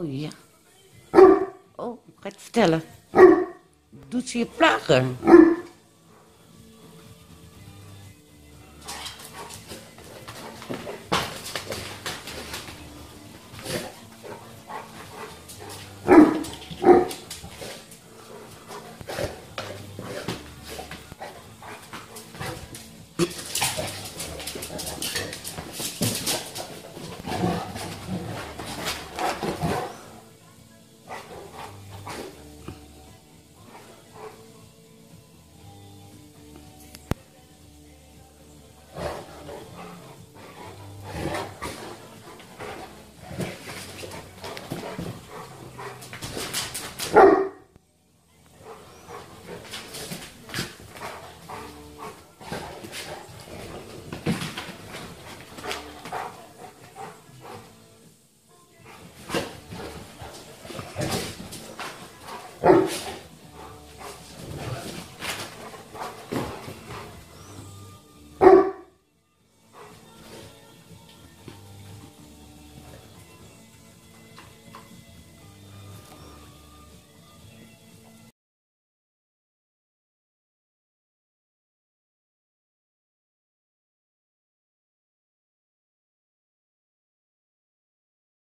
Oh ja. Oh, ga het vertellen. Doet ze je plagen?